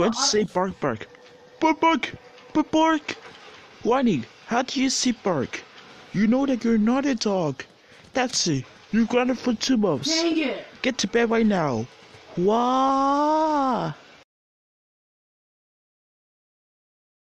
Let's say bark bark. Bark bark! Bark bark! Whiny, how do you say bark? You know that you're not a dog. That's it. You're grounded for two months. Dang it! Get to bed right now. Wah!